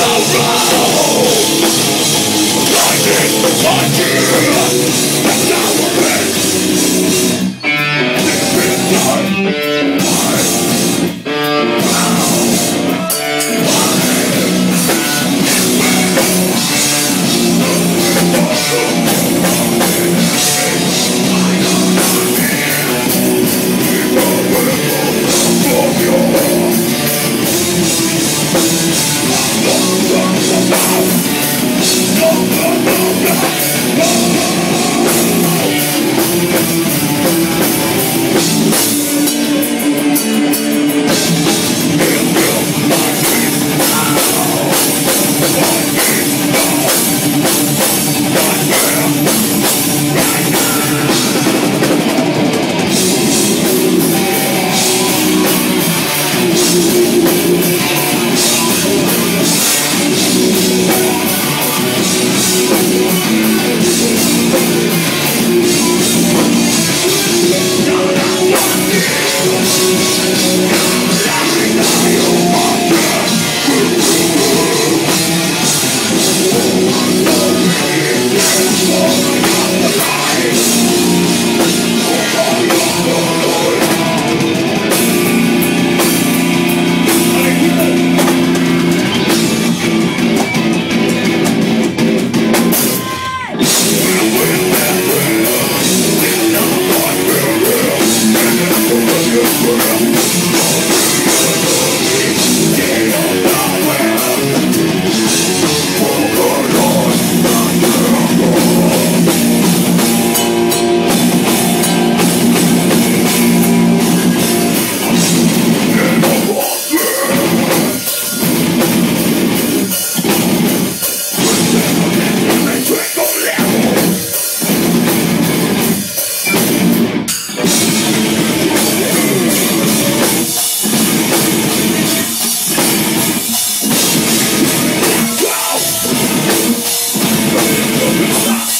the road Lightning, lightning Stop!